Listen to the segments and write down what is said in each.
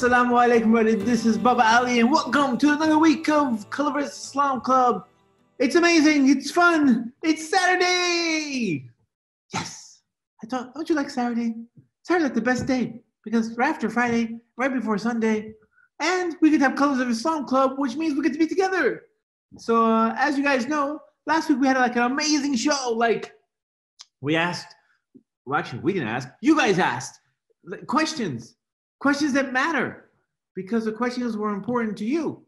Assalamu alaikum. This is Baba Ali, and welcome to another week of Colors of Islam Club. It's amazing. It's fun. It's Saturday. Yes. I thought, don't you like Saturday? Saturday's like the best day because right after Friday, right before Sunday, and we could have Colors of Islam Club, which means we get to be together. So, uh, as you guys know, last week we had like an amazing show. Like, we asked, well, actually, we didn't ask, you guys asked questions, questions that matter because the questions were important to you.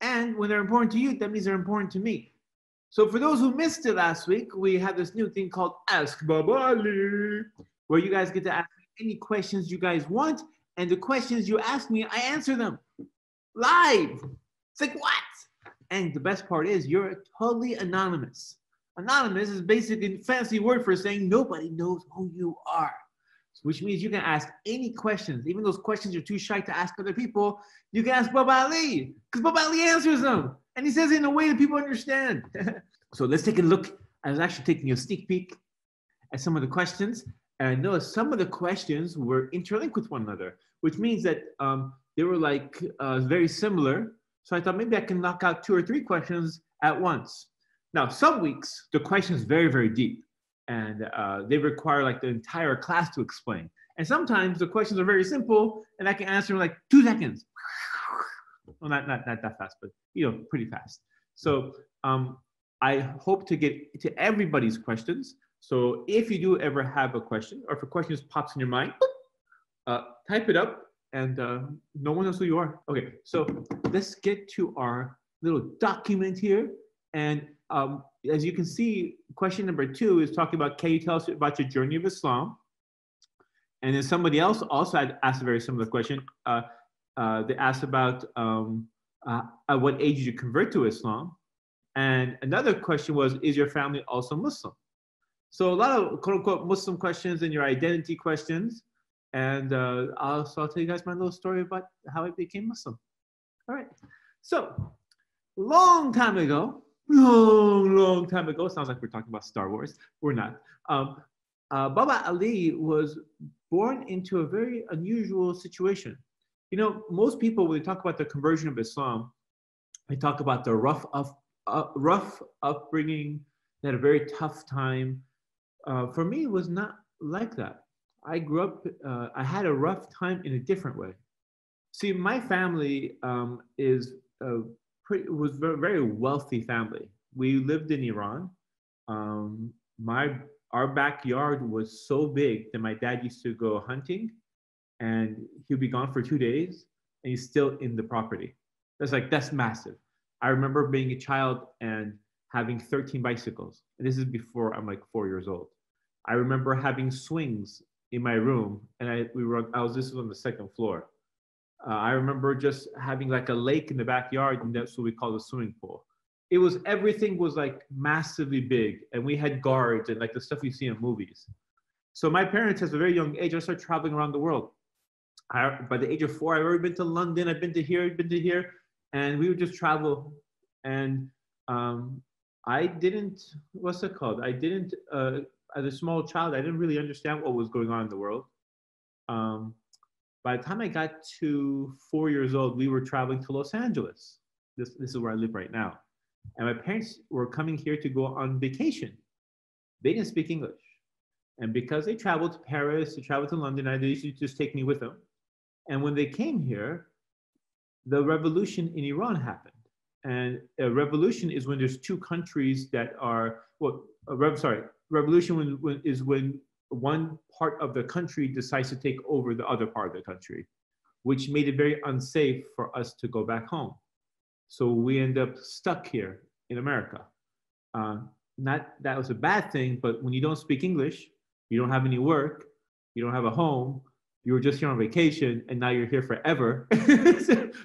And when they're important to you, that means they're important to me. So, for those who missed it last week, we had this new thing called Ask Baba Ali, where you guys get to ask me any questions you guys want. And the questions you ask me, I answer them live. It's like, what? And the best part is, you're totally anonymous. Anonymous is basically a fancy word for saying nobody knows who you are, which means you can ask any questions, even those questions you're too shy to ask other people. You can ask Baba Ali because Baba Ali answers them, and he says it in a way that people understand. so let's take a look. I was actually taking a sneak peek at some of the questions, and I noticed some of the questions were interlinked with one another, which means that um, they were like uh, very similar. So I thought maybe I can knock out two or three questions at once. Now, some weeks, the question is very, very deep and uh, they require like the entire class to explain. And sometimes the questions are very simple and I can answer in like two seconds. Well, not, not, not that fast, but you know, pretty fast. So um, I hope to get to everybody's questions. So if you do ever have a question or if a question just pops in your mind, uh, type it up and uh, no one knows who you are. Okay, so let's get to our little document here. And um, as you can see, question number two is talking about, can you tell us about your journey of Islam? And then somebody else also had asked a very similar question. Uh, uh, they asked about um, uh, at what age did you convert to Islam? And another question was, is your family also Muslim? So a lot of quote unquote Muslim questions and your identity questions. And uh, I'll, so I'll tell you guys my little story about how I became Muslim. All right. So long time ago, long, long time ago. Sounds like we're talking about Star Wars. We're not. Um, uh, Baba Ali was born into a very unusual situation. You know, most people, when they talk about the conversion of Islam, they talk about the rough, up, uh, rough upbringing, they had a very tough time. Uh, for me, it was not like that. I grew up, uh, I had a rough time in a different way. See, my family um, is pretty, was a very wealthy family. We lived in Iran. Um, my our backyard was so big that my dad used to go hunting, and he'd be gone for two days, and he's still in the property. That's like that's massive. I remember being a child and having 13 bicycles, and this is before I'm like four years old. I remember having swings in my room, and I we were I was this was on the second floor uh, I remember just having like a lake in the backyard, and that's what we call a swimming pool. It was everything was like massively big, and we had guards and like the stuff you see in movies. So my parents, at a very young age, I started traveling around the world. I, by the age of four, I've already been to London, I've been to here, I've been to here, and we would just travel. And um, I didn't, what's it called? I didn't, uh, as a small child, I didn't really understand what was going on in the world. Um, by the time I got to four years old, we were traveling to Los Angeles. This, this is where I live right now. And my parents were coming here to go on vacation. They didn't speak English. And because they traveled to Paris, they traveled to London, I, used to just take me with them. And when they came here, the revolution in Iran happened. And a revolution is when there's two countries that are, well, rev, sorry, revolution when, when, is when one part of the country decides to take over the other part of the country, which made it very unsafe for us to go back home. So we end up stuck here in America. Uh, not that was a bad thing, but when you don't speak English, you don't have any work, you don't have a home, you were just here on vacation and now you're here forever.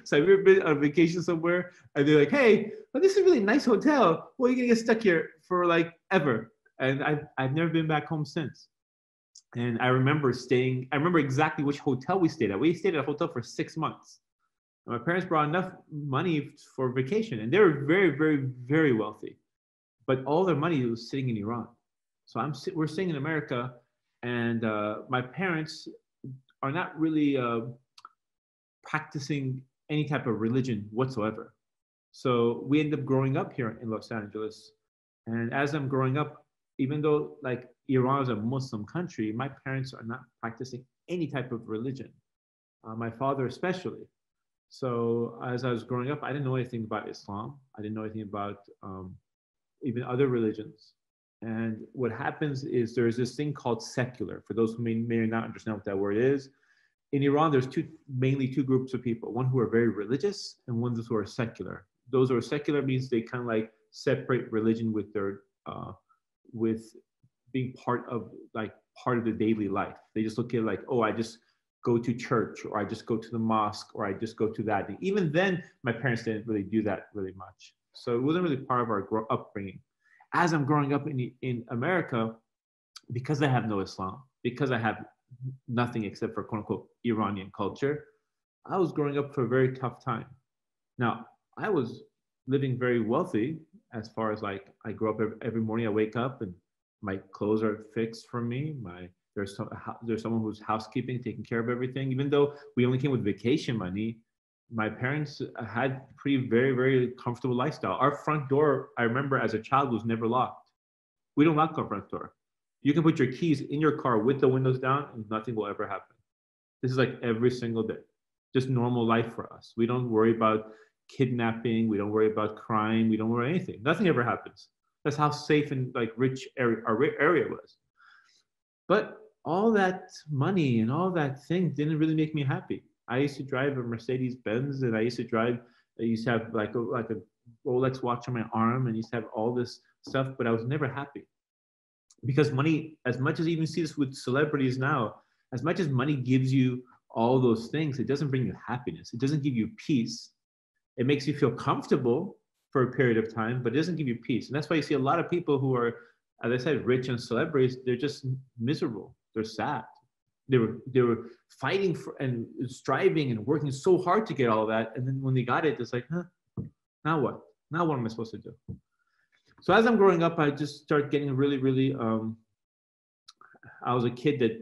so, you ever been on vacation somewhere and they're like, hey, well, this is a really nice hotel. Well, you're gonna get stuck here for like ever. And I've, I've never been back home since. And I remember staying, I remember exactly which hotel we stayed at. We stayed at a hotel for six months. And my parents brought enough money for vacation, and they were very, very, very wealthy. But all their money was sitting in Iran. So I'm, we're staying in America, and uh, my parents are not really uh, practicing any type of religion whatsoever. So we end up growing up here in Los Angeles. And as I'm growing up, even though like Iran is a Muslim country, my parents are not practicing any type of religion. Uh, my father especially. So as I was growing up, I didn't know anything about Islam. I didn't know anything about um, even other religions. And what happens is there's this thing called secular. For those who may, may not understand what that word is, in Iran, there's two mainly two groups of people: one who are very religious and one who are secular. Those who are secular means they kind of like separate religion with their uh, with being part of like part of the daily life. They just look at like, oh, I just go to church or I just go to the mosque or I just go to that. Even then, my parents didn't really do that really much. So it wasn't really part of our upbringing. As I'm growing up in, in America, because I have no Islam, because I have nothing except for quote unquote Iranian culture, I was growing up for a very tough time. Now, I was living very wealthy as far as like I grew up every morning, I wake up and my clothes are fixed for me. My there's some, there's someone who's housekeeping, taking care of everything. Even though we only came with vacation money, my parents had pretty very very comfortable lifestyle. Our front door, I remember as a child, was never locked. We don't lock our front door. You can put your keys in your car with the windows down, and nothing will ever happen. This is like every single day, just normal life for us. We don't worry about kidnapping. We don't worry about crime. We don't worry anything. Nothing ever happens. That's how safe and like rich area our area was. But all that money and all that thing didn't really make me happy. I used to drive a Mercedes Benz, and I used to drive. I used to have like a like a Rolex watch on my arm, and used to have all this stuff, but I was never happy because money. As much as you even see this with celebrities now, as much as money gives you all those things, it doesn't bring you happiness. It doesn't give you peace. It makes you feel comfortable for a period of time, but it doesn't give you peace. And that's why you see a lot of people who are, as I said, rich and celebrities. They're just miserable they're sad. They were they were fighting for and striving and working so hard to get all that, and then when they got it, it's like, huh, now what? Now what am I supposed to do? So as I'm growing up, I just start getting really, really. Um, I was a kid that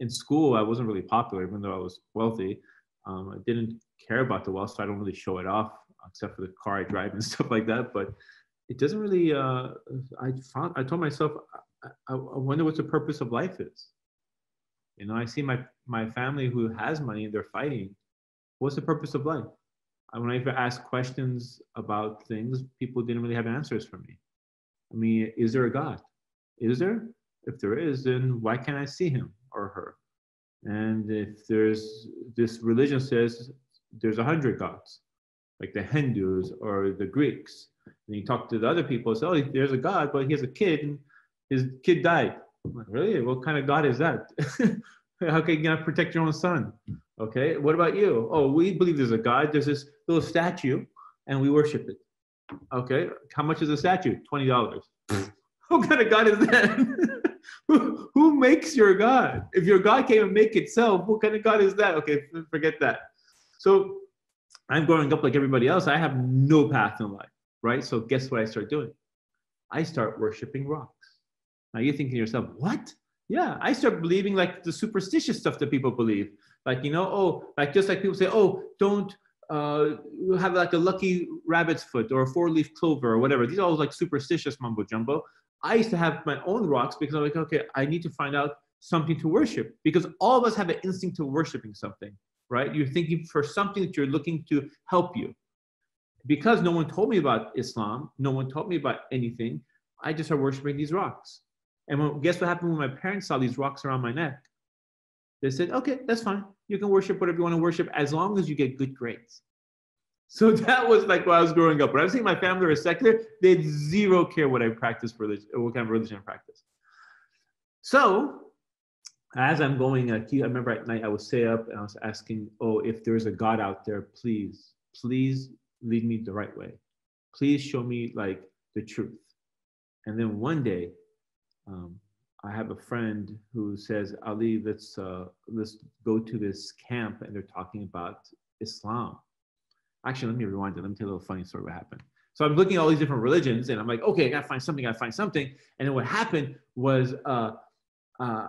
in school I wasn't really popular, even though I was wealthy. Um, I didn't care about the wealth, so I don't really show it off, except for the car I drive and stuff like that. But it doesn't really. Uh, I found. I told myself, I, I wonder what the purpose of life is. You know, I see my my family who has money, and they're fighting. What's the purpose of life? I when I ask questions about things, people didn't really have answers for me. I mean, is there a God? Is there? If there is, then why can't I see him or her? And if there's this religion says there's a hundred gods, like the Hindus or the Greeks, and you talk to the other people, say, oh, there's a God, but he has a kid, and his kid died. Like, really? What kind of God is that? How can you not protect your own son? Okay. What about you? Oh, we believe there's a God. There's this little statue, and we worship it. Okay. How much is a statue? Twenty dollars. what kind of God is that? who, who makes your God? If your God came and make itself, what kind of God is that? Okay, forget that. So I'm growing up like everybody else. I have no path in life, right? So guess what I start doing? I start worshiping rocks. Now you're thinking to yourself, what? Yeah, I start believing like the superstitious stuff that people believe. Like, you know, oh, like just like people say, oh, don't uh, have like a lucky rabbit's foot or a four leaf clover or whatever. These are all like superstitious mumbo jumbo. I used to have my own rocks because I'm like, okay, I need to find out something to worship because all of us have an instinct to worshiping something, right? You're thinking for something that you're looking to help you. Because no one told me about Islam, no one taught me about anything, I just started worshiping these rocks. And when, guess what happened when my parents saw these rocks around my neck? They said, okay, that's fine. You can worship whatever you want to worship as long as you get good grades. So that was like when I was growing up. When I was seeing my family were secular, they had zero care what I practiced religion, what kind of religion I practiced. So as I'm going, I remember at night I would stay up and I was asking, oh, if there's a God out there, please, please lead me the right way. Please show me like the truth. And then one day um, I have a friend who says, Ali, let's uh, let's go to this camp, and they're talking about Islam. Actually, let me rewind it. Let me tell you a little funny story. What happened? So I'm looking at all these different religions, and I'm like, okay, I gotta find something. I gotta find something. And then what happened was, uh, uh,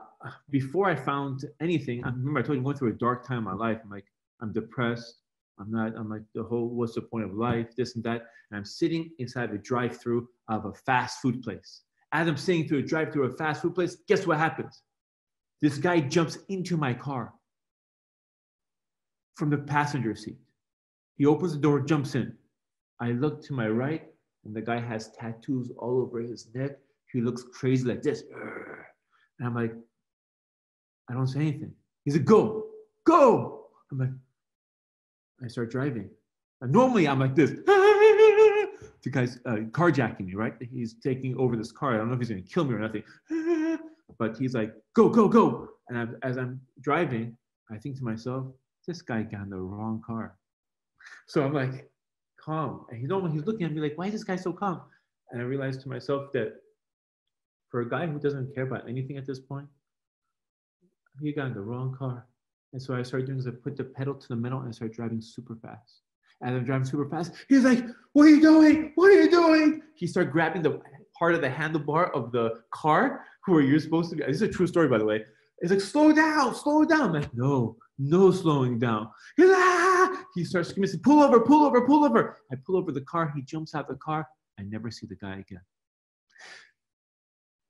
before I found anything, I remember I told you I'm going through a dark time in my life. I'm like, I'm depressed. I'm not, I'm like, the whole, what's the point of life, this and that. And I'm sitting inside a drive through of a fast food place. As I'm sitting through a drive through of a fast food place, guess what happens? This guy jumps into my car from the passenger seat. He opens the door, jumps in. I look to my right, and the guy has tattoos all over his neck. He looks crazy like this. And I'm like, I don't say anything. He's like, go, go. I'm like, I start driving. And normally I'm like this. the guy's uh, carjacking me, right? He's taking over this car. I don't know if he's gonna kill me or nothing. but he's like, go, go, go. And I'm, as I'm driving, I think to myself, this guy got in the wrong car. So I'm like, calm. And he's he's looking at me like, why is this guy so calm? And I realized to myself that for a guy who doesn't care about anything at this point, he got in the wrong car. And so I started doing is I put the pedal to the metal and I started driving super fast. As I'm driving super fast, he's like, What are you doing? What are you doing? He started grabbing the part of the handlebar of the car who are you're supposed to be. This is a true story, by the way. It's like, slow down, slow down. I'm like, no, no slowing down. He's like, ah! He starts screaming, pull over, pull over, pull over. I pull over the car. He jumps out the car. I never see the guy again.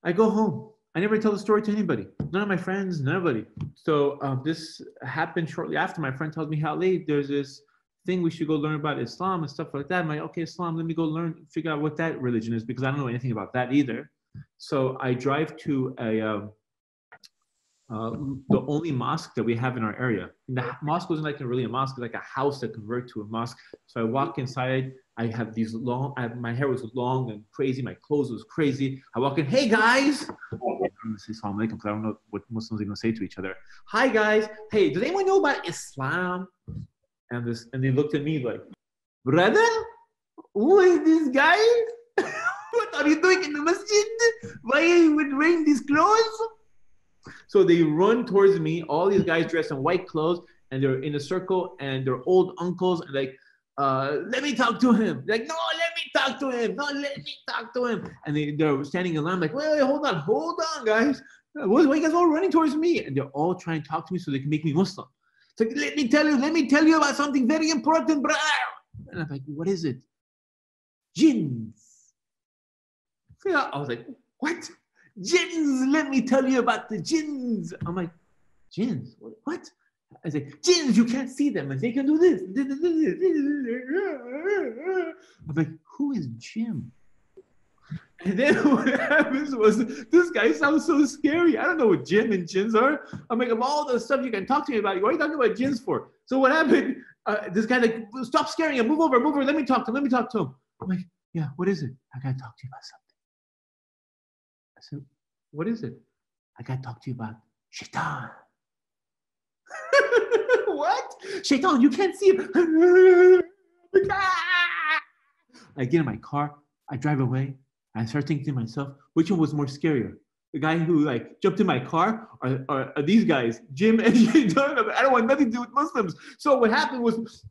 I go home. I never tell the story to anybody. None of my friends, nobody. So um, this happened shortly after. My friend tells me how late there's this thing we should go learn about Islam and stuff like that. I'm like, okay, Islam, let me go learn, figure out what that religion is because I don't know anything about that either. So I drive to a um, uh, the only mosque that we have in our area. And the mosque wasn't like a, really a mosque, like a house that converted to a mosque. So I walk inside. I have these long. Have, my hair was long and crazy. My clothes was crazy. I walk in. Hey guys. I'm gonna say salam alaikum because I don't know what Muslims are gonna say to each other. Hi guys. Hey, does anyone know about Islam? And this, and they looked at me like, brother, who is this guy? what are you doing in the masjid? Why are you wearing these clothes? So they run towards me, all these guys dressed in white clothes, and they're in a circle, and they're old uncles, and like, uh, let me talk to him. Like, no, let me talk to him. No, let me talk to him. And they, they're standing in line, like, wait, wait, hold on, hold on, guys. Why are you guys all running towards me? And they're all trying to talk to me so they can make me Muslim. It's like, let me tell you, let me tell you about something very important, brother. And I'm like, what is it? Jinns. I was like, what? Jinns, let me tell you about the jinns. I'm like, jinns? What? I say, jinns, you can't see them, and they can do this. I'm like, who is Jim? And then what happens was this guy sounds so scary. I don't know what Jim and Jins are. I'm like, of all the stuff you can talk to me about, what are you talking about Jins for? So what happened? Uh, this guy like, stop scaring him, move over, move over, let me talk to him, let me talk to him. I'm like, yeah, what is it? I gotta talk to you about something. I said, what is it? I gotta talk to you about Shaitan. what? Shaitan, you can't see him. Ah! I get in my car, I drive away, I start thinking to myself, which one was more scarier? The guy who like jumped in my car or, or, or these guys, Jim and Shaitan? I don't want nothing to do with Muslims. So what happened was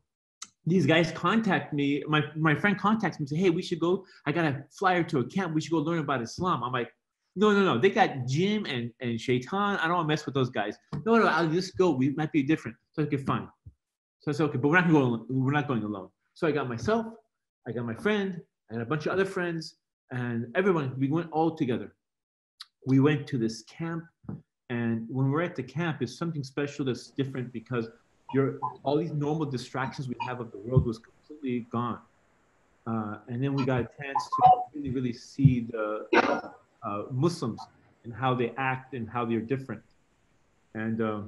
these guys contact me. My, my friend contacts me and say, hey, we should go. I got a flyer to a camp. We should go learn about Islam. I'm like, no, no, no. They got Jim and, and Shaitan. I don't want to mess with those guys. No, no, I'll just go. We might be different. So okay, fine. So I said, okay, but we're not going. We're not going alone. So I got myself. I got my friend. I got a bunch of other friends, and everyone. We went all together. We went to this camp, and when we're at the camp, it's something special that's different because you're all these normal distractions we have of the world was completely gone. Uh, and then we got a chance to really, really see the uh, Muslims and how they act and how they're different. And uh,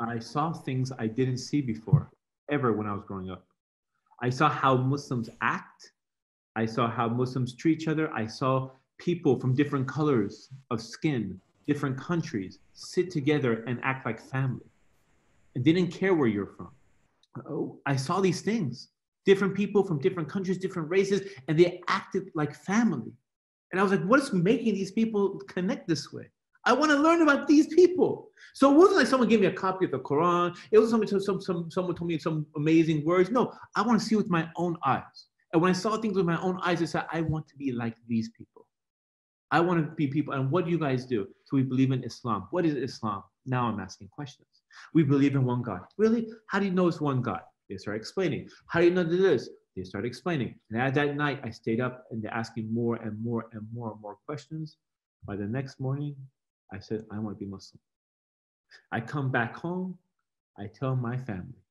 I saw things I didn't see before, ever when I was growing up. I saw how Muslims act. I saw how Muslims treat each other. I saw people from different colors of skin, different countries, sit together and act like family. And didn't care where you're from. Oh, I saw these things. Different people from different countries, different races, and they acted like family. And I was like, what's making these people connect this way? I want to learn about these people. So it wasn't like someone gave me a copy of the Quran. It was somebody, some, some, someone told me some amazing words. No, I want to see with my own eyes. And when I saw things with my own eyes, I said, I want to be like these people. I want to be people. And what do you guys do? So we believe in Islam. What is Islam? Now I'm asking questions. We believe in one God. Really? How do you know it's one God? They start explaining. How do you know this? They started explaining. And at that night, I stayed up and they're asking more and more and more and more questions. By the next morning, I said, I want to be Muslim. I come back home, I tell my family.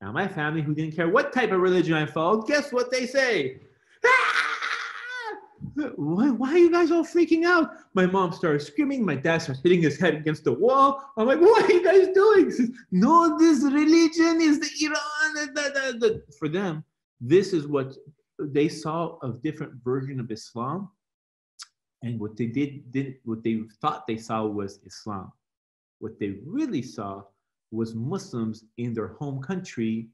Now, my family, who didn't care what type of religion I followed, guess what they say? Ah! Why, why are you guys all freaking out? My mom started screaming. My dad starts hitting his head against the wall. I'm like, what are you guys doing? Says, no, this religion is the Iran. For them, this is what they saw a different version of Islam. And what they did, did what they thought they saw was Islam. What they really saw was Muslims in their home country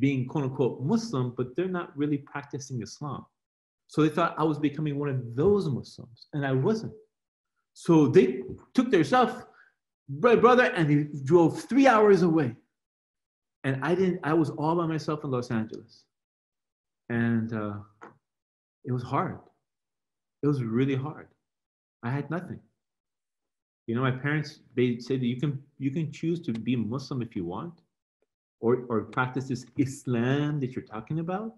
being quote unquote Muslim, but they're not really practicing Islam. So they thought I was becoming one of those Muslims, and I wasn't. So they took their stuff, brother, and they drove three hours away. And I didn't, I was all by myself in Los Angeles. And uh, it was hard. It was really hard. I had nothing. You know, my parents, they said that you can you can choose to be Muslim if you want, or, or practice this Islam that you're talking about,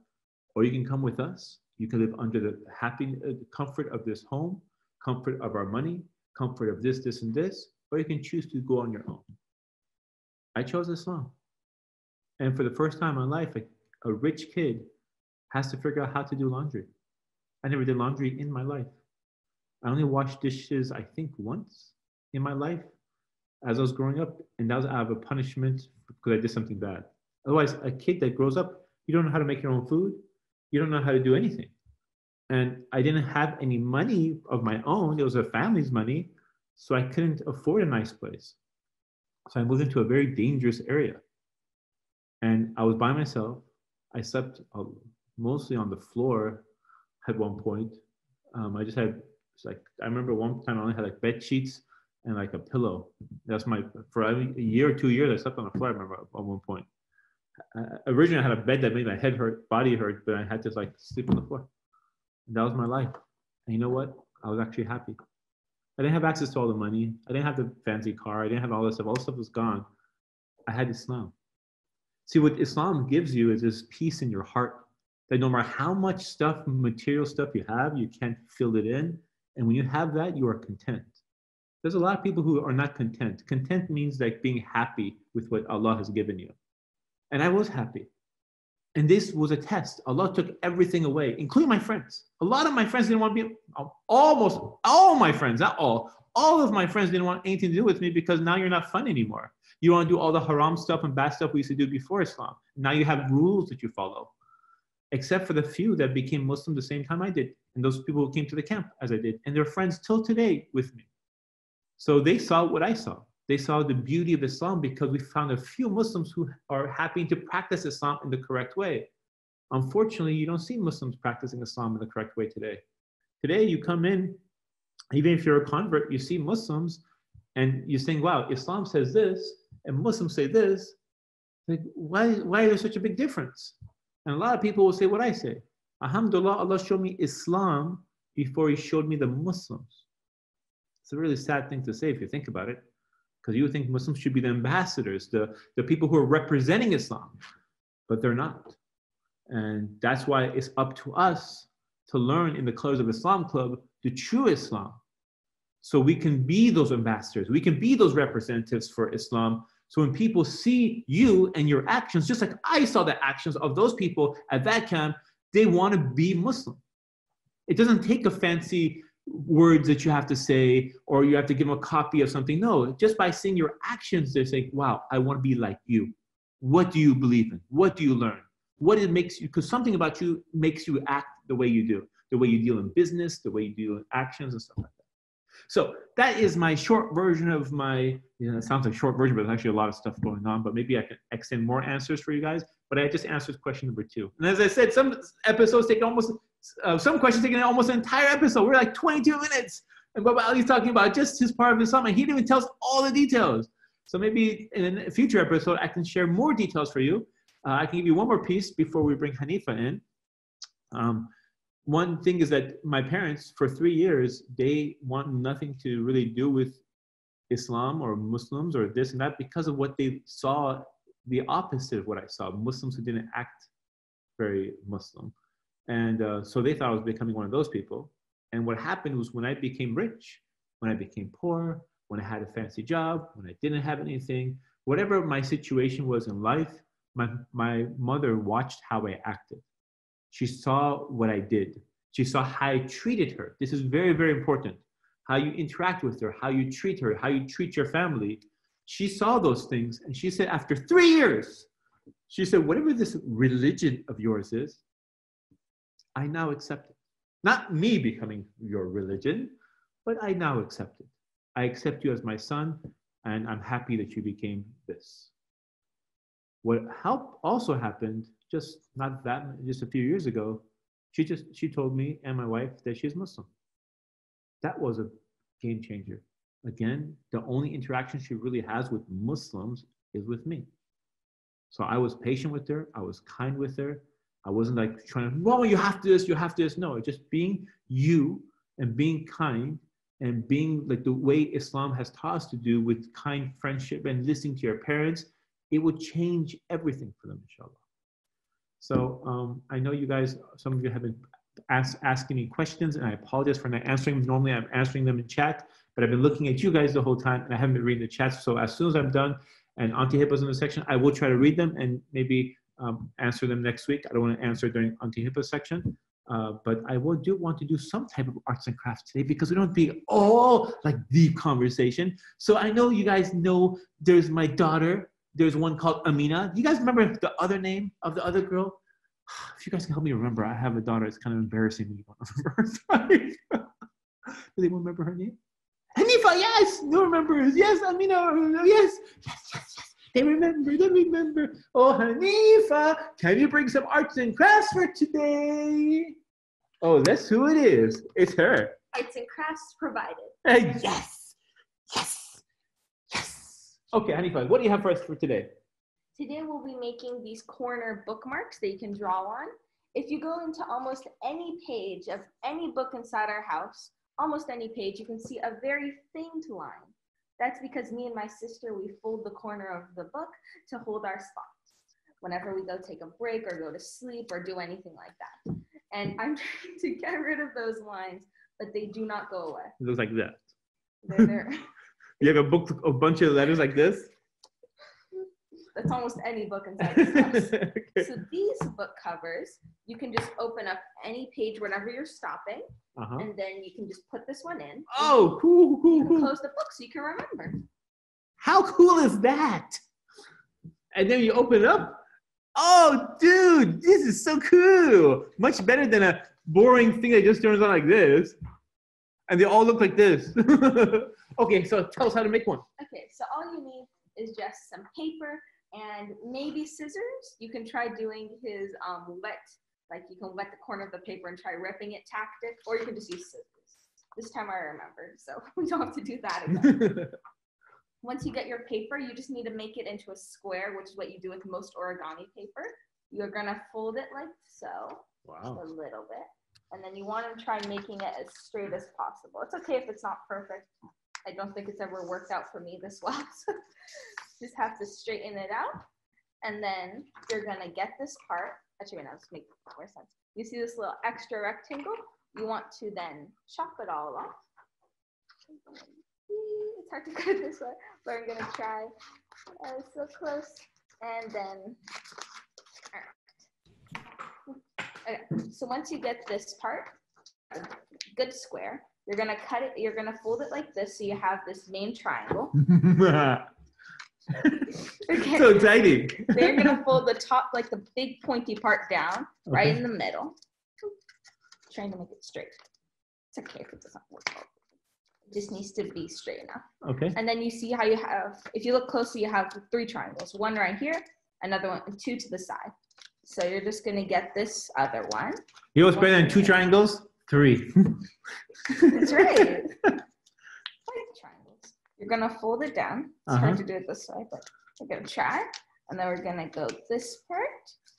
or you can come with us you can live under the happy uh, comfort of this home, comfort of our money, comfort of this, this, and this, or you can choose to go on your own. I chose Islam. And for the first time in my life, a, a rich kid has to figure out how to do laundry. I never did laundry in my life. I only washed dishes, I think, once in my life as I was growing up, and that was out of a punishment because I did something bad. Otherwise, a kid that grows up, you don't know how to make your own food, you don't know how to do anything. And I didn't have any money of my own. It was a family's money. So I couldn't afford a nice place. So I moved into a very dangerous area. And I was by myself. I slept mostly on the floor at one point. Um, I just had it's like I remember one time I only had like bed sheets and like a pillow. That's my for a year or two years I slept on the floor. I remember at one point uh, originally I had a bed that made my head hurt, body hurt, but I had to like sleep on the floor. And that was my life. And you know what? I was actually happy. I didn't have access to all the money. I didn't have the fancy car. I didn't have all this stuff. All this stuff was gone. I had Islam. See, what Islam gives you is this peace in your heart that no matter how much stuff, material stuff you have, you can't fill it in. And when you have that, you are content. There's a lot of people who are not content. Content means like being happy with what Allah has given you. And I was happy. And this was a test. Allah took everything away, including my friends. A lot of my friends didn't want to be, almost all my friends, not all, all of my friends didn't want anything to do with me because now you're not fun anymore. You want to do all the haram stuff and bad stuff we used to do before Islam. Now you have rules that you follow, except for the few that became Muslim the same time I did. And those people who came to the camp as I did. And they're friends till today with me. So they saw what I saw. They saw the beauty of Islam because we found a few Muslims who are happy to practice Islam in the correct way. Unfortunately, you don't see Muslims practicing Islam in the correct way today. Today, you come in, even if you're a convert, you see Muslims and you're saying, wow, Islam says this and Muslims say this. Like, why, why is there such a big difference? And a lot of people will say what I say. Alhamdulillah, Allah showed me Islam before He showed me the Muslims. It's a really sad thing to say if you think about it because you think Muslims should be the ambassadors, the, the people who are representing Islam, but they're not. And that's why it's up to us to learn in the Colors of Islam Club the true Islam. So we can be those ambassadors, we can be those representatives for Islam. So when people see you and your actions, just like I saw the actions of those people at that camp, they want to be Muslim. It doesn't take a fancy words that you have to say or you have to give them a copy of something. No, just by seeing your actions, they're saying, wow, I want to be like you. What do you believe in? What do you learn? What it makes you, because something about you makes you act the way you do, the way you deal in business, the way you deal in actions and stuff like that. So that is my short version of my, you know, it sounds like short version, but there's actually a lot of stuff going on, but maybe I can extend more answers for you guys. But I just answered question number two. And as I said, some episodes take almost uh, some questions taking almost an entire episode. We're like 22 minutes. And Baba Ali's talking about just his part of Islam, and he didn't even tell us all the details. So maybe in a future episode, I can share more details for you. Uh, I can give you one more piece before we bring Hanifa in. Um, one thing is that my parents, for three years, they want nothing to really do with Islam or Muslims or this and that because of what they saw the opposite of what I saw Muslims who didn't act very Muslim. And uh, so they thought I was becoming one of those people. And what happened was when I became rich, when I became poor, when I had a fancy job, when I didn't have anything, whatever my situation was in life, my, my mother watched how I acted. She saw what I did. She saw how I treated her. This is very, very important. How you interact with her, how you treat her, how you treat your family. She saw those things and she said, after three years, she said, whatever this religion of yours is, I now accept it. Not me becoming your religion, but I now accept it. I accept you as my son, and I'm happy that you became this. What helped also happened just not that just a few years ago. She just she told me and my wife that she's Muslim. That was a game changer. Again, the only interaction she really has with Muslims is with me. So I was patient with her. I was kind with her. I wasn't like trying to, well, you have to this, you have to this. No, just being you and being kind and being like the way Islam has taught us to do with kind friendship and listening to your parents, it will change everything for them, inshallah. So um, I know you guys, some of you have been ask, asking me questions, and I apologize for not answering them. Normally, I'm answering them in chat, but I've been looking at you guys the whole time, and I haven't been reading the chat. So as soon as I'm done, and Auntie Hiba's in the section, I will try to read them and maybe um, answer them next week. I don't want to answer during Auntie Hiba's section. Uh, but I will do want to do some type of arts and crafts today because we don't be all like deep conversation. So I know you guys know there's my daughter. There's one called Amina. Do you guys remember the other name of the other girl? If you guys can help me remember, I have a daughter. It's kind of embarrassing when you don't remember. Do they remember her name? Hanifa, yes, no remembers. Yes, Amina, yes, yes, yes, yes. They remember, they remember. Oh, Hanifa, can you bring some arts and crafts for today? Oh, that's who it is. It's her. Arts and crafts provided. Uh, yes, yes. Okay, Hanifa, what do you have for us for today? Today we'll be making these corner bookmarks that you can draw on. If you go into almost any page of any book inside our house, almost any page, you can see a very faint line. That's because me and my sister, we fold the corner of the book to hold our spots whenever we go take a break or go to sleep or do anything like that. And I'm trying to get rid of those lines, but they do not go away. It looks like that. They're there. You have a book, a bunch of letters like this. That's almost any book inside this okay. So these book covers, you can just open up any page whenever you're stopping, Uh-huh. and then you can just put this one in. Oh, cool, cool, cool. close the book so you can remember. How cool is that? And then you open it up. Oh, dude, this is so cool. Much better than a boring thing that just turns on like this. And they all look like this. okay, so tell us how to make one. Okay, so all you need is just some paper and maybe scissors. You can try doing his um, wet, like you can wet the corner of the paper and try ripping it tactic, or you can just use scissors. This time I remembered, so we don't have to do that again. Once you get your paper, you just need to make it into a square, which is what you do with most origami paper. You're gonna fold it like so, wow. a little bit, and then you want to try making it as straight as possible. It's okay if it's not perfect. I don't think it's ever worked out for me this well. So just have to straighten it out, and then you're gonna get this part. Actually, wait, now let's make more sense. You see this little extra rectangle? You want to then chop it all off. It's hard to cut this way, but I'm gonna try. Uh, so close, and then. Okay, so once you get this part, a good square, you're gonna cut it, you're gonna fold it like this so you have this main triangle. Okay. so exciting. then you're gonna fold the top, like the big pointy part down, right in the middle. Trying to make it straight. It's okay if it doesn't work out. It just needs to be straight enough. Okay. And then you see how you have, if you look closely, you have three triangles. One right here, another one, and two to the side. So you're just gonna get this other one. You know what's better than two triangles? Three. That's right. Five triangles. You're gonna fold it down. It's Uh-huh. hard to do it this way, but we're gonna try. And then we're gonna go this part.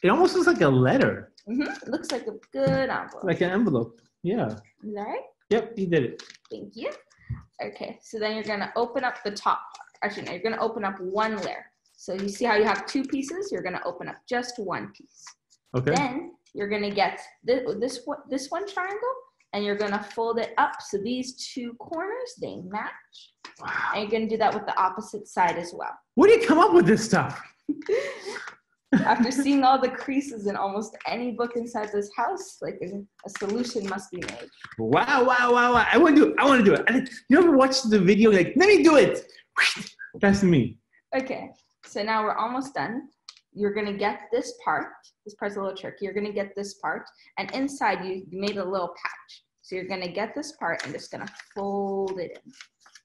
It almost looks like a letter, hmm It looks like a good envelope. like an envelope. Yeah. Is that right? Yep, you did it. Thank you. Okay, so then you're gonna open up the top part. Actually, no, you're gonna open up one layer. So you see how you have two pieces? You're gonna open up just one piece. Okay. Then you're gonna get this, this one this one triangle and you're gonna fold it up so these two corners they match. Wow. And you're gonna do that with the opposite side as well. Where do you come up with this stuff? After seeing all the creases in almost any book inside this house, like a, solution must be made. Wow, wow, wow, wow. I want to do it. I want to do it. You ever watch the video? Like, let me do it. That's me. Okay, so now we're almost done. You're gonna get this part. This part's a little tricky. You're gonna get this part, and inside you, you made a little patch. So you're gonna get this part and just gonna fold it in.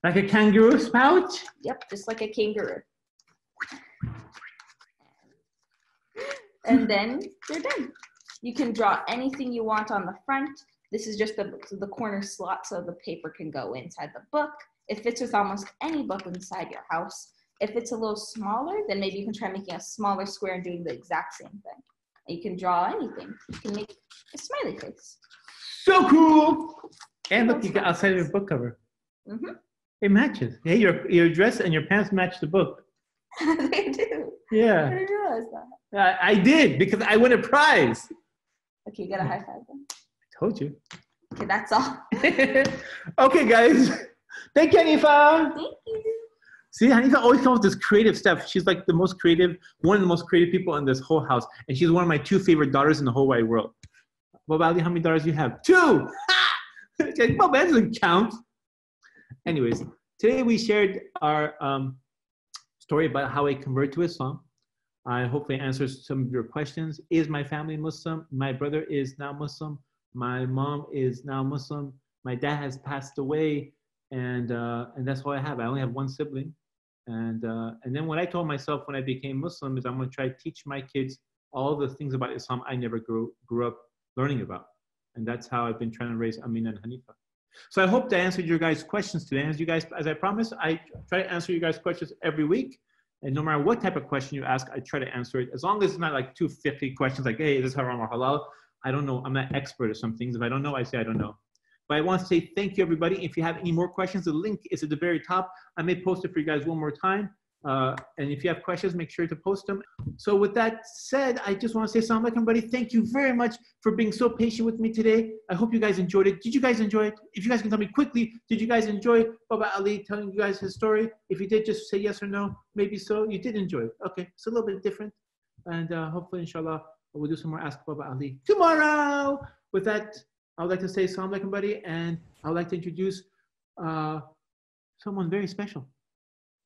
Like a kangaroo pouch? Yep, just like a kangaroo. And then you're done. You can draw anything you want on the front. This is just the, the corner slot so the paper can go inside the book. It fits with almost any book inside your house. If it's a little smaller, then maybe you can try making a smaller square and doing the exact same thing. And you can draw anything. You can make a smiley face. So cool. And look, you got outside of your book cover. hmm It matches. Hey, your your dress and your pants match the book. they do. I Yeah, didn't realize that. I, I did because I won a prize. Okay, you got a high five then. Told you. Okay, that's all. okay, guys. Thank you, Hanifa. Thank you. See, Hanifa always comes with this creative stuff. She's like the most creative, one of the most creative people in this whole house. And she's one of my two favorite daughters in the whole wide world. Baba Ali, how many daughters you have? Two! Okay, Bob, that doesn't count. Anyways, today we shared our um, story about how I converted to Islam. I hopefully answers some of your questions. Is my family Muslim? My brother is now Muslim. My mom is now Muslim. My dad has passed away, and uh, and that's all I have. I only have one sibling, and uh, and then what I told myself when I became Muslim is I'm going to try to teach my kids all the things about Islam I never grew grew up learning about, and that's how I've been trying to raise Amina and Hanifa. So I hope that answered your guys' questions today. As you guys, as I promised, I try to answer you guys' questions every week. And no matter what type of question you ask, I try to answer it. As long as it's not like 250 questions like, hey, is this haram or halal? I don't know. I'm not expert at some things. If I don't know, I say I don't know. But I want to say thank you, everybody. If you have any more questions, the link is at the very top. I may post it for you guys one more time. Uh, and if you have questions, make sure to post them. So with that said, I just want to say alaikum, everybody. Thank you very much for being so patient with me today. I hope you guys enjoyed it. Did you guys enjoy it? If you guys can tell me quickly, did you guys enjoy Baba Ali telling you guys his story? If you did, just say yes or no. Maybe so. You did enjoy it. Okay, it's a little bit different. And uh, hopefully, inshallah, we'll do some more Ask Baba Ali tomorrow. With that, I would like to say salam alaikum, everybody. And I would like to introduce uh, someone very special.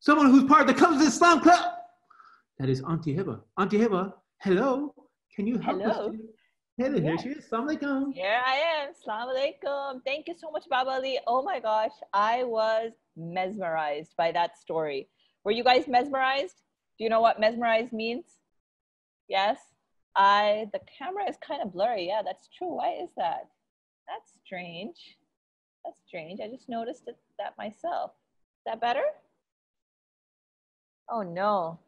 Someone who's part of the Colors of Islam Club. That is Auntie Hiba. Auntie Hiba, hello. Can you help Hello. us? Hello, here she is. Salam alaikum. Here I am. Salam alaikum. Thank you so much, Baba Ali. Oh my gosh, I was mesmerized by that story. Were you guys mesmerized? Do you know what mesmerized means? Yes? I the camera is kind of blurry. Yeah, that's true. Why is that? That's strange. That's strange. I just noticed it, that myself. Is that better? Oh no.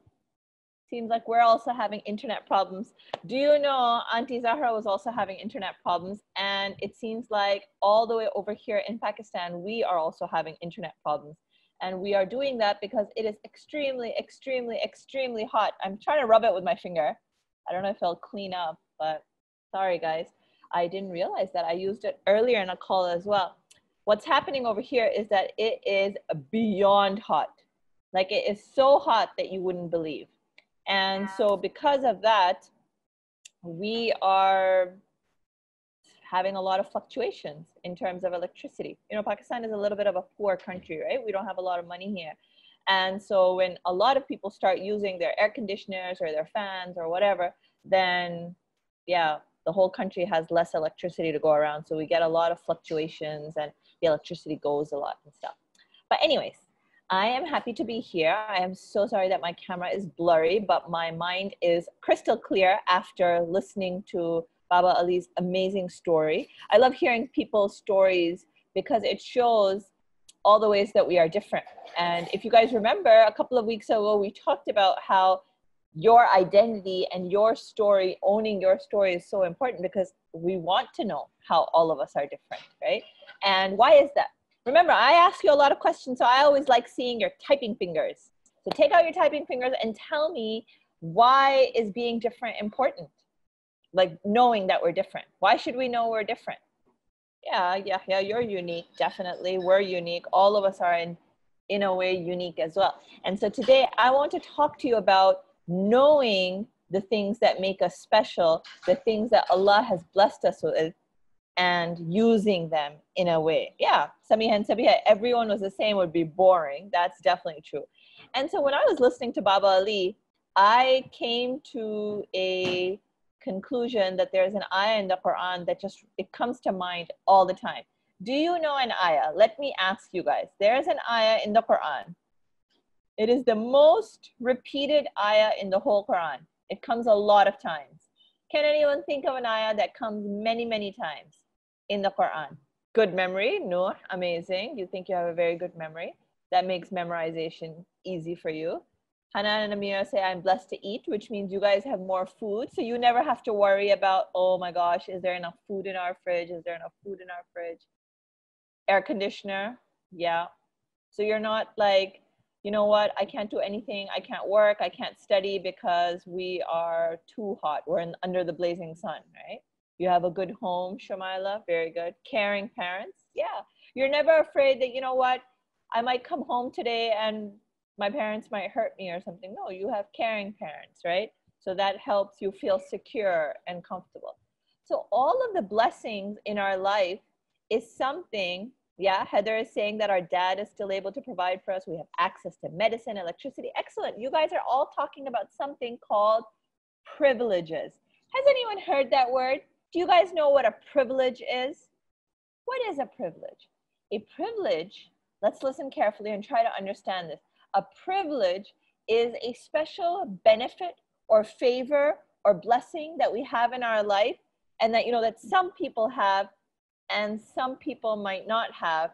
Seems like we're also having internet problems. Do you know Auntie Zahra was also having internet problems? And it seems like all the way over here in Pakistan, we are also having internet problems. And we are doing that because it is extremely, extremely, extremely hot. I'm trying to rub it with my finger. I don't know if it'll clean up, but sorry guys. I didn't realize that I used it earlier in a call as well. What's happening over here is that it is beyond hot. Like it is so hot that you wouldn't believe. And so because of that, we are having a lot of fluctuations in terms of electricity. You know, Pakistan is a little bit of a poor country, right? We don't have a lot of money here. And so when a lot of people start using their air conditioners or their fans or whatever, then yeah, the whole country has less electricity to go around. So we get a lot of fluctuations and the electricity goes a lot and stuff. But anyways, I am happy to be here. I am so sorry that my camera is blurry, but my mind is crystal clear after listening to Baba Ali's amazing story. I love hearing people's stories because it shows all the ways that we are different. And if you guys remember, a couple of weeks ago, we talked about how your identity and your story, owning your story is so important because we want to know how all of us are different, right? And why is that? Remember, I ask you a lot of questions, so I always like seeing your typing fingers. So take out your typing fingers and tell me why is being different important? Like knowing that we're different. Why should we know we're different? Yeah, yeah, yeah, you're unique. Definitely. We're unique. All of us are in in a way unique as well. And so today I want to talk to you about knowing the things that make us special, the things that Allah has blessed us with, and using them in a way. Yeah, Samiha Sabiha, everyone was the same would be boring. That's definitely true. And so when I was listening to Baba Ali, I came to a conclusion that there's an ayah in the Quran that just it comes to mind all the time. Do you know an ayah? Let me ask you guys. There's an ayah in the Quran. It is the most repeated ayah in the whole Quran. It comes a lot of times. Can anyone think of an ayah that comes many, many times in the Quran? Good memory, no, amazing. You think you have a very good memory. That makes memorization easy for you. Hanan and Amira say, I'm blessed to eat, which means you guys have more food. So you never have to worry about, oh my gosh, is there enough food in our fridge? Is there enough food in our fridge? Air conditioner, yeah. So you're not like, you know what, I can't do anything, I can't work, I can't study because we are too hot. We're in, under the blazing sun, right? You have a good home, Shamila, very good. Caring parents, yeah. You're never afraid that, you know what, I might come home today and my parents might hurt me or something. No, you have caring parents, right? So that helps you feel secure and comfortable. So all of the blessings in our life is something, yeah, Heather is saying that our dad is still able to provide for us. We have access to medicine, electricity. Excellent. You guys are all talking about something called privileges. Has anyone heard that word? Do you guys know what a privilege is? What is a privilege? A privilege, let's listen carefully and try to understand this a privilege is a special benefit or favor or blessing that we have in our life and that you know that some people have and some people might not have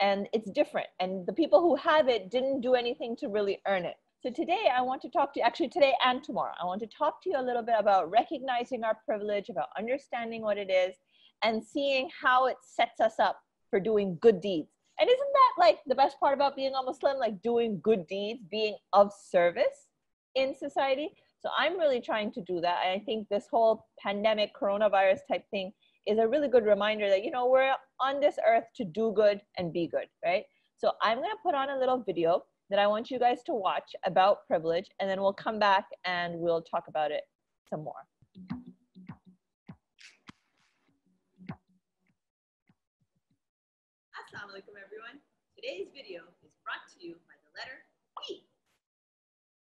and it's different and the people who have it didn't do anything to really earn it so today i want to talk to you actually today and tomorrow i want to talk to you a little bit about recognizing our privilege about understanding what it is and seeing how it sets us up for doing good deeds and isn't that like the best part about being a Muslim, like doing good deeds, being of service in society? So I'm really trying to do that. And I think this whole pandemic, coronavirus type thing is a really good reminder that, you know, we're on this earth to do good and be good, right? So I'm going to put on a little video that I want you guys to watch about privilege, and then we'll come back and we'll talk about it some more. Assalamu alaikum everyone. Today's video is brought to you by the letter P.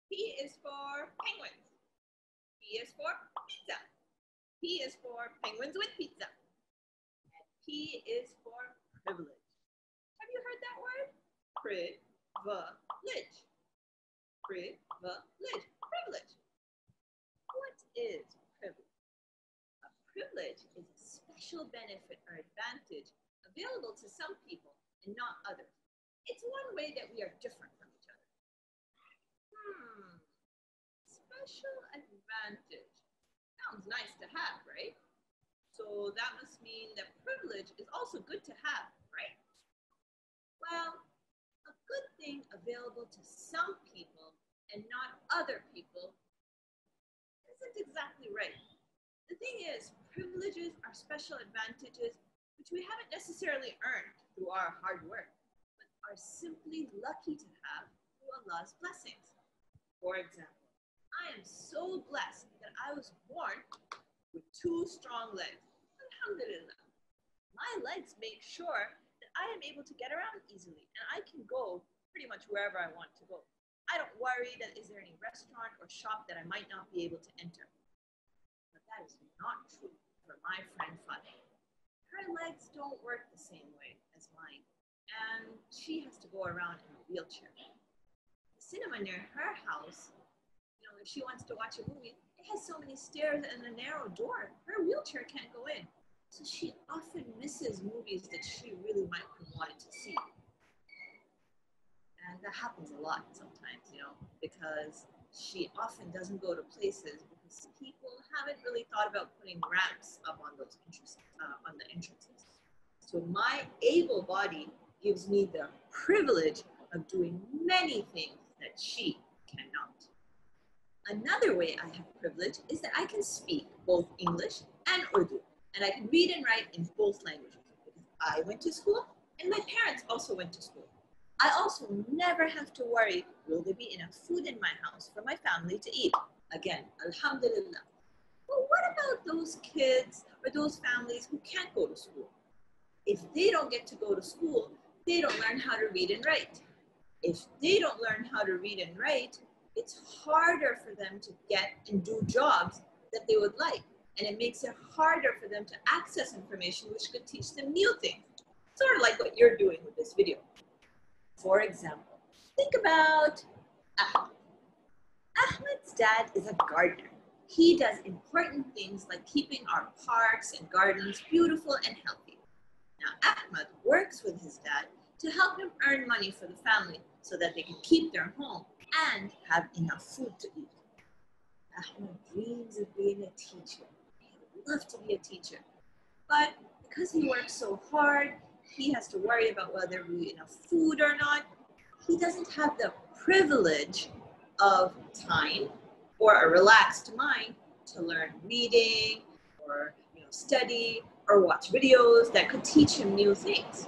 P is for penguins. P is for pizza. P is for penguins with pizza. And P is for privilege. Have you heard that word? Privilege. Privilege. Privilege. What is privilege? A privilege is a special benefit or advantage available to some people and not others. It's one way that we are different from each other. Hmm, special advantage. Sounds nice to have, right? So that must mean that privilege is also good to have, right? Well, a good thing available to some people and not other people isn't exactly right. The thing is, privileges are special advantages which we haven't necessarily earned through our hard work, but are simply lucky to have through Allah's blessings. For example, I am so blessed that I was born with two strong legs. Alhamdulillah. My legs make sure that I am able to get around easily and I can go pretty much wherever I want to go. I don't worry that is there any restaurant or shop that I might not be able to enter. But that is not true for my friend Fatih her legs don't work the same way as mine, and she has to go around in a wheelchair. The cinema near her house, if she wants to watch a movie, it has so many stairs and a narrow door. Her wheelchair can't go in. So she often misses movies that she really might have wanted to see. And that happens a lot sometimes, you know, because she often doesn't go to places because people haven't really thought about putting ramps up on those entrances, uh, on the entrances. So my able body gives me the privilege of doing many things that she cannot. Another way I have privilege is that I can speak both English and Urdu, and I can read and write in both languages because I went to school and my parents also went to school. I also never have to worry, will there be enough food in my house for my family to eat? Again, alhamdulillah. But what about those kids or those families who can't go to school? If they don't get to go to school, they don't learn how to read and write. If they don't learn how to read and write, it's harder for them to get and do jobs that they would like. And it makes it harder for them to access information which could teach them new things. Sort of like what you're doing with this video. For example, think about Ahmed. Ahmed's dad is a gardener. He does important things like keeping our parks and gardens beautiful and healthy. Now, Ahmed works with his dad to help him earn money for the family so that they can keep their home and have enough food to eat. Ahmed dreams of being a teacher. He would love to be a teacher. But because he works so hard, he has to worry about whether will be enough food or not. He doesn't have the privilege of time or a relaxed mind to learn reading or you know, study or watch videos that could teach him new things.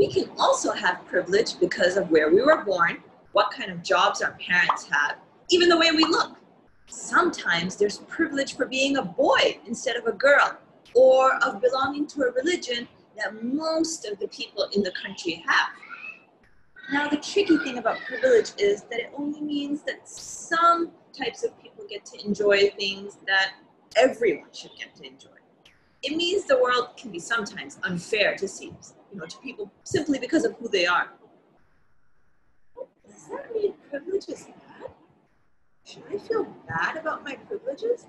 We can also have privilege because of where we were born, what kind of jobs our parents have, even the way we look. Sometimes there's privilege for being a boy instead of a girl, or of belonging to a religion that most of the people in the country have. Now, the tricky thing about privilege is that it only means that some types of people get to enjoy things that everyone should get to enjoy. It means the world can be sometimes unfair to see, you know, to people simply because of who they are. Does that mean privilege is bad? Should I feel bad about my privileges?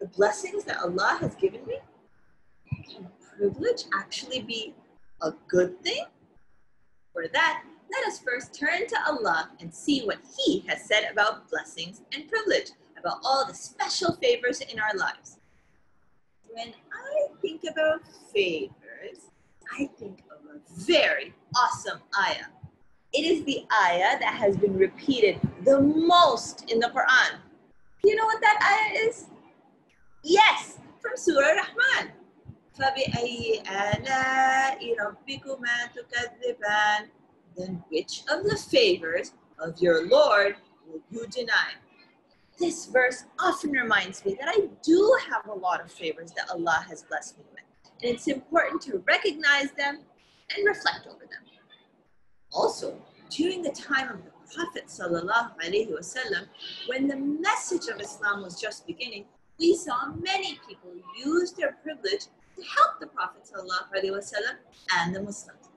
The blessings that Allah has given me? Can privilege actually be a good thing? For that, let us first turn to Allah and see what He has said about blessings and privilege, about all the special favors in our lives. When I think about favors, I think very awesome ayah. It is the ayah that has been repeated the most in the Quran. Do you know what that ayah is? Yes, from Surah Rahman. فَبِأَيِّ آلَاءِ رَبِّكُمَا تُكَذِّبَانِ Then which of the favors of your Lord will you deny? This verse often reminds me that I do have a lot of favors that Allah has blessed me with. And it's important to recognize them and reflect over them. Also, during the time of the Prophet wasallam, when the message of Islam was just beginning, we saw many people use their privilege to help the Prophet wasallam and the Muslims.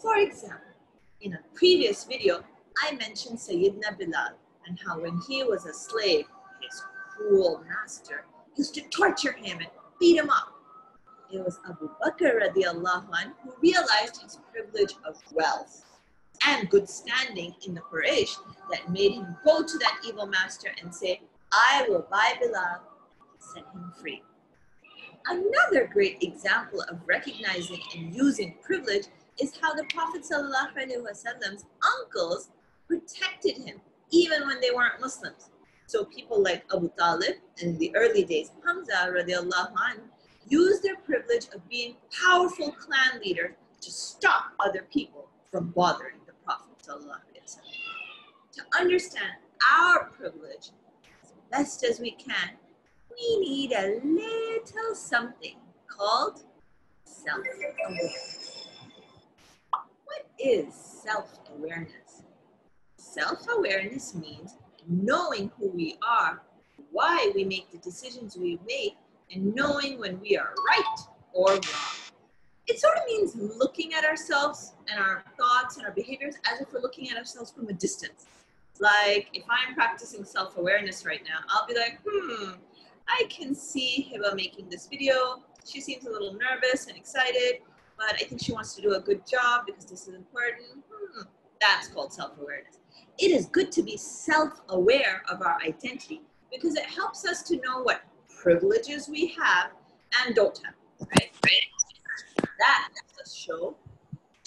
For example, in a previous video, I mentioned Sayyidina Bilal and how when he was a slave, his cruel master used to torture him and beat him up. It was Abu Bakr radiallahu anh, who realized his privilege of wealth and good standing in the Quraysh that made him go to that evil master and say, I will buy Bilal set him free. Another great example of recognizing and using privilege is how the Prophet Wasallam's uncles protected him even when they weren't Muslims. So people like Abu Talib in the early days, Hamza radiallahu anh, used their privilege of being powerful clan leaders to stop other people from bothering the Prophet To understand our privilege as best as we can, we need a little something called self-awareness. What is self-awareness? Self-awareness means knowing who we are, why we make the decisions we make, and knowing when we are right or wrong. It sort of means looking at ourselves and our thoughts and our behaviors as if we're looking at ourselves from a distance. Like if I'm practicing self-awareness right now, I'll be like, hmm, I can see Hiba making this video. She seems a little nervous and excited, but I think she wants to do a good job because this is important. Hmm, that's called self-awareness. It is good to be self-aware of our identity because it helps us to know what privileges we have and don't have, right? right? That helps us show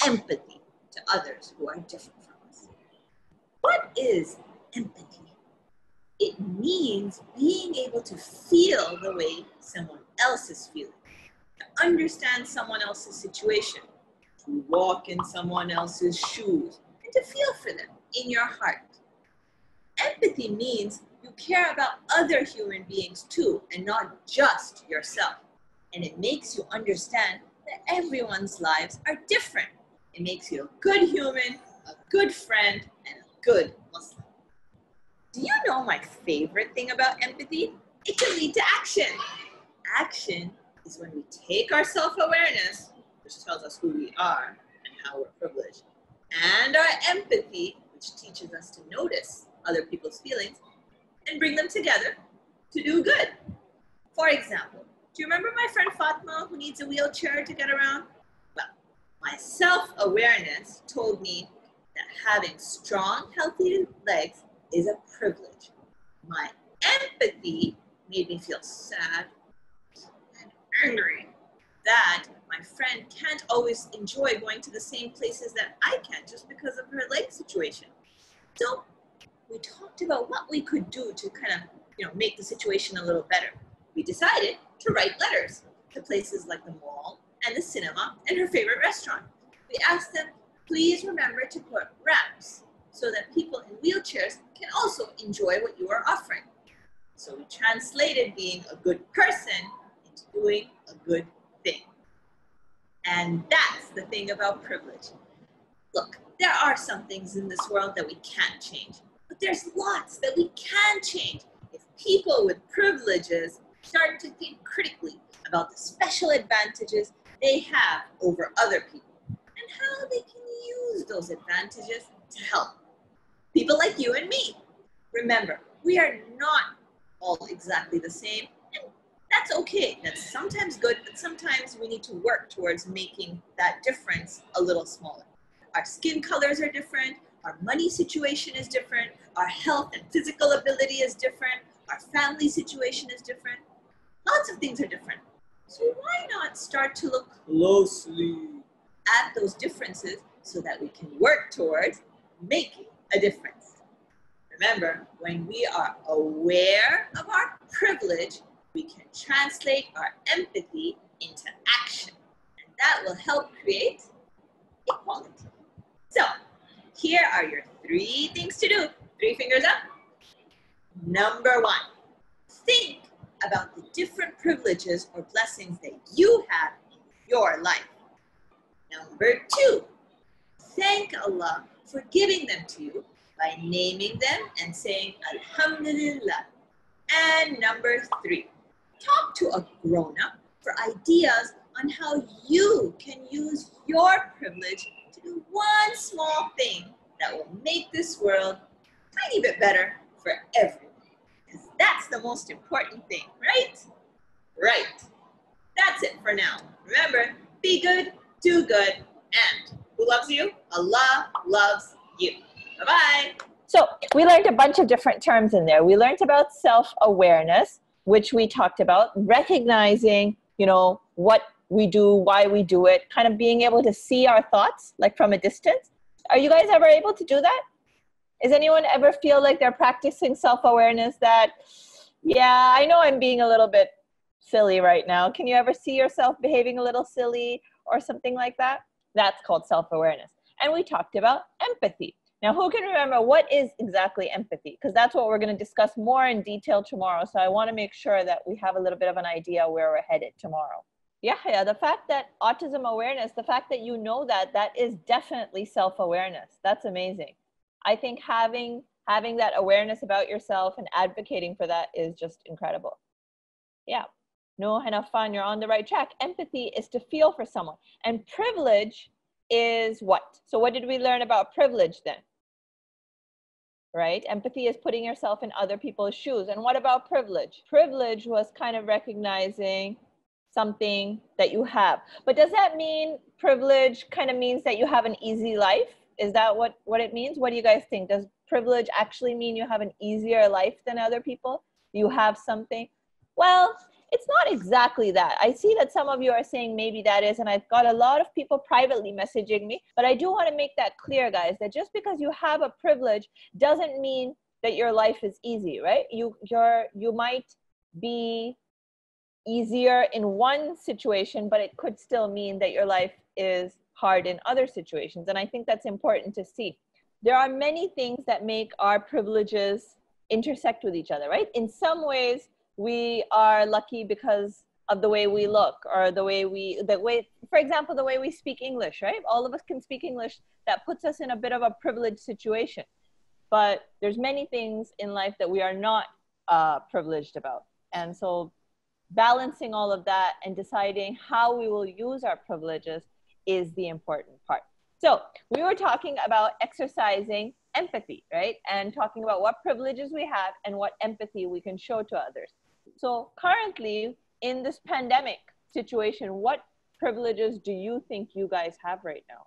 empathy to others who are different from us. What is empathy? It means being able to feel the way someone else is feeling, to understand someone else's situation, to walk in someone else's shoes, and to feel for them in your heart. Empathy means care about other human beings too, and not just yourself. And it makes you understand that everyone's lives are different. It makes you a good human, a good friend, and a good Muslim. Do you know my favorite thing about empathy? It can lead to action. Action is when we take our self awareness, which tells us who we are and how we're privileged, and our empathy, which teaches us to notice other people's feelings and bring them together to do good. For example, do you remember my friend Fatma who needs a wheelchair to get around? Well, my self awareness told me that having strong, healthy legs is a privilege. My empathy made me feel sad and angry that my friend can't always enjoy going to the same places that I can just because of her leg situation. So we talked about what we could do to kind of, you know, make the situation a little better. We decided to write letters to places like the mall and the cinema and her favorite restaurant. We asked them, please remember to put ramps so that people in wheelchairs can also enjoy what you are offering. So we translated being a good person into doing a good thing. And that's the thing about privilege. Look, there are some things in this world that we can't change, but there's lots that we can change if people with privileges start to think critically about the special advantages they have over other people and how they can use those advantages to help people like you and me. Remember, we are not all exactly the same, and that's okay. That's sometimes good, but sometimes we need to work towards making that difference a little smaller. Our skin colors are different, our money situation is different, our health and physical ability is different, our family situation is different. Lots of things are different. So why not start to look closely at those differences so that we can work towards making a difference? Remember, when we are aware of our privilege, we can translate our empathy into action. And that will help create equality. So, here are your three things to do. Three fingers up. Number one, think about the different privileges or blessings that you have in your life. Number two, thank Allah for giving them to you by naming them and saying Alhamdulillah. And number three, talk to a grown up for ideas on how you can use your privilege to do one small thing that will make this world a tiny bit better for everyone. Because that's the most important thing, right? Right. That's it for now. Remember, be good, do good, and who loves you? Allah loves you. Bye bye. So we learned a bunch of different terms in there. We learned about self-awareness, which we talked about, recognizing, you know, what we do, why we do it, kind of being able to see our thoughts like from a distance. Are you guys ever able to do that? Is anyone ever feel like they're practicing self-awareness that, yeah, I know I'm being a little bit silly right now. Can you ever see yourself behaving a little silly or something like that? That's called self-awareness. And we talked about empathy. Now, who can remember what is exactly empathy? Because that's what we're going to discuss more in detail tomorrow. So I want to make sure that we have a little bit of an idea where we're headed tomorrow. Yeah, yeah. The fact that autism awareness, the fact that you know that, that is definitely self-awareness. That's amazing. I think having having that awareness about yourself and advocating for that is just incredible. Yeah. No, fun. You're on the right track. Empathy is to feel for someone, and privilege is what? So, what did we learn about privilege then? Right? Empathy is putting yourself in other people's shoes. And what about privilege? Privilege was kind of recognizing something that you have. But does that mean privilege kind of means that you have an easy life? Is that what, what it means? What do you guys think? Does privilege actually mean you have an easier life than other people? You have something? Well, it's not exactly that. I see that some of you are saying maybe that is, and I've got a lot of people privately messaging me. But I do want to make that clear, guys, that just because you have a privilege doesn't mean that your life is easy, right? You you're you might be easier in one situation, but it could still mean that your life is hard in other situations. And I think that's important to see. There are many things that make our privileges intersect with each other, right? In some ways, we are lucky because of the way we look or the way we the way for example the way we speak english right all of us can speak english that puts us in a bit of a privileged situation but there's many things in life that we are not uh, privileged about and so balancing all of that and deciding how we will use our privileges is the important part so we were talking about exercising empathy right and talking about what privileges we have and what empathy we can show to others so currently in this pandemic situation, what privileges do you think you guys have right now?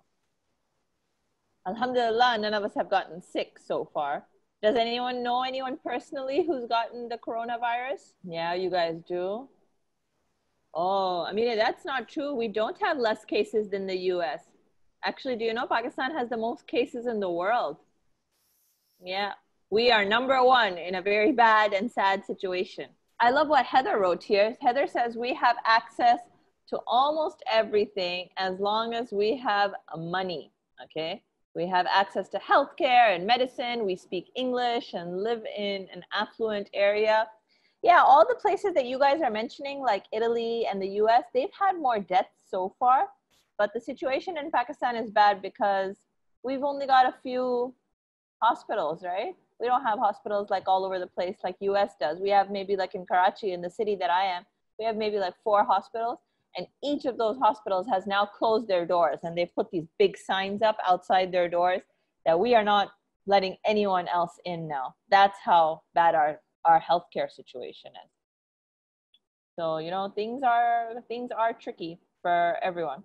Alhamdulillah, none of us have gotten sick so far. Does anyone know anyone personally who's gotten the coronavirus? Yeah, you guys do. Oh, I mean, that's not true. We don't have less cases than the US. Actually, do you know Pakistan has the most cases in the world? Yeah, we are number one in a very bad and sad situation. I love what Heather wrote here. Heather says we have access to almost everything as long as we have money. Okay. We have access to healthcare and medicine. We speak English and live in an affluent area. Yeah, all the places that you guys are mentioning, like Italy and the US, they've had more deaths so far. But the situation in Pakistan is bad because we've only got a few hospitals, right? we don't have hospitals like all over the place like us does we have maybe like in karachi in the city that i am we have maybe like four hospitals and each of those hospitals has now closed their doors and they've put these big signs up outside their doors that we are not letting anyone else in now that's how bad our our healthcare situation is so you know things are things are tricky for everyone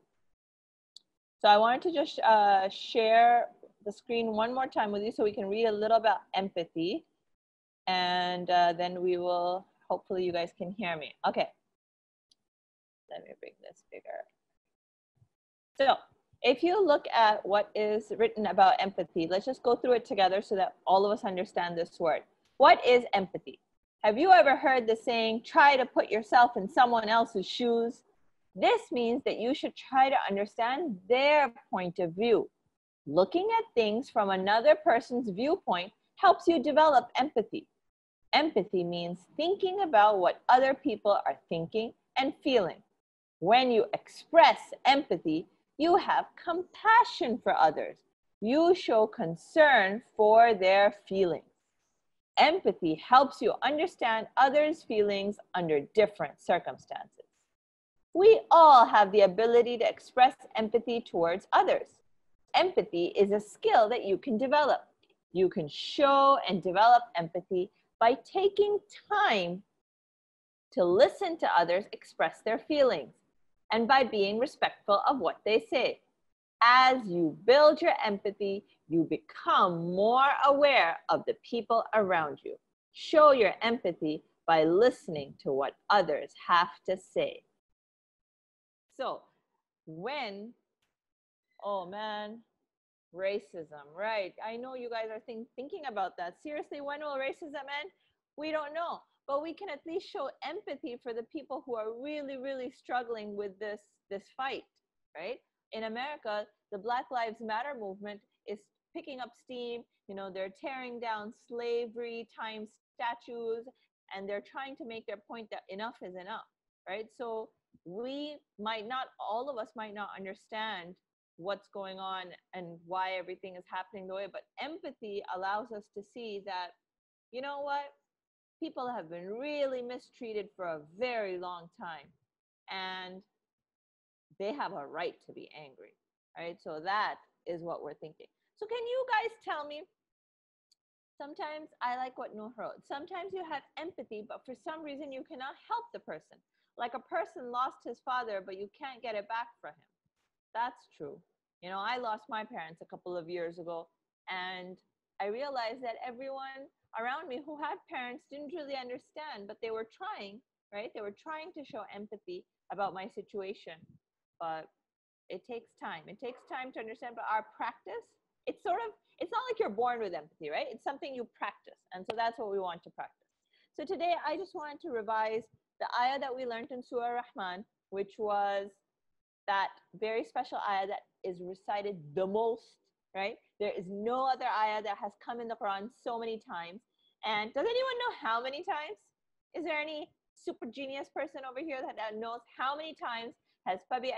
so i wanted to just uh, share the screen one more time with you so we can read a little about empathy. And uh, then we will, hopefully you guys can hear me. Okay. Let me bring this bigger. So if you look at what is written about empathy, let's just go through it together so that all of us understand this word. What is empathy? Have you ever heard the saying, try to put yourself in someone else's shoes? This means that you should try to understand their point of view. Looking at things from another person's viewpoint helps you develop empathy. Empathy means thinking about what other people are thinking and feeling. When you express empathy, you have compassion for others. You show concern for their feelings. Empathy helps you understand others' feelings under different circumstances. We all have the ability to express empathy towards others empathy is a skill that you can develop. You can show and develop empathy by taking time to listen to others express their feelings and by being respectful of what they say. As you build your empathy, you become more aware of the people around you. Show your empathy by listening to what others have to say. So, when Oh man, racism, right? I know you guys are think, thinking about that. Seriously, when will racism end? We don't know, but we can at least show empathy for the people who are really, really struggling with this this fight, right? In America, the Black Lives Matter movement is picking up steam. You know, they're tearing down slavery time statues, and they're trying to make their point that enough is enough, right? So we might not, all of us might not understand what's going on and why everything is happening the way but empathy allows us to see that you know what people have been really mistreated for a very long time and they have a right to be angry right? So that is what we're thinking. So can you guys tell me sometimes i like what Noor wrote sometimes you have empathy but for some reason you cannot help the person. Like a person lost his father but you can't get it back for him. That's true. You know, I lost my parents a couple of years ago, and I realized that everyone around me who had parents didn't really understand, but they were trying, right? They were trying to show empathy about my situation, but it takes time. It takes time to understand, but our practice it's sort of, it's not like you're born with empathy, right? It's something you practice. And so that's what we want to practice. So today I just wanted to revise the ayah that we learned in Surah Rahman, which was that very special ayah that is recited the most, right? There is no other ayah that has come in the Quran so many times. And does anyone know how many times? Is there any super genius person over here that, knows how many times has Fabi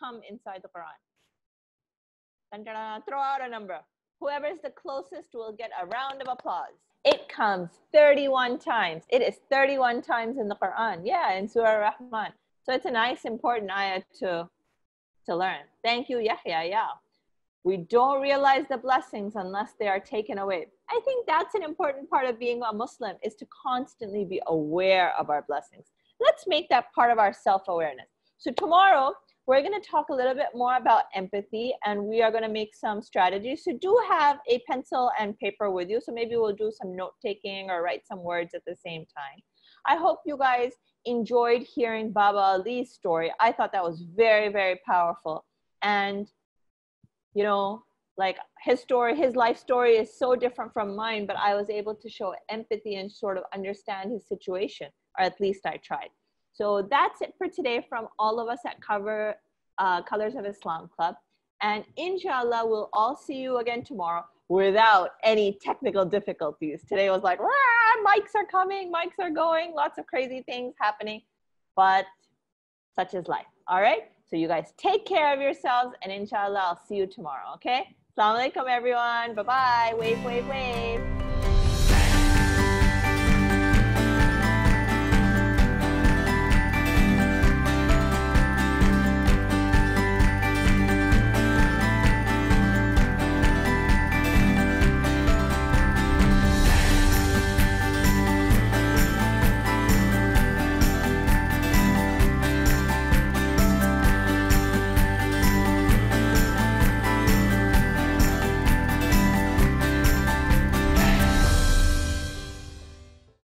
come inside the Quran? Throw out a number. Whoever is the closest will get a round of applause. It comes 31 times. It is 31 times in the Quran. Yeah, in Surah Rahman. So it's a nice, important ayah to to learn. Thank you, Yahya. Yeah. We don't realize the blessings unless they are taken away. I think that's an important part of being a Muslim is to constantly be aware of our blessings. Let's make that part of our self-awareness. So tomorrow, we're going to talk a little bit more about empathy and we are going to make some strategies. So do have a pencil and paper with you. So maybe we'll do some note taking or write some words at the same time. I hope you guys enjoyed hearing Baba Ali's story. I thought that was very, very powerful. And, you know, like his story, his life story is so different from mine, but I was able to show empathy and sort of understand his situation, or at least I tried. So that's it for today from all of us at Cover uh, Colors of Islam Club. And inshallah, we'll all see you again tomorrow without any technical difficulties. Today was like, mics are coming, mics are going, lots of crazy things happening, but such is life. All right. So you guys take care of yourselves and inshallah, I'll see you tomorrow. Okay. Assalamu alaikum, everyone. Bye bye. Wave, wave, wave.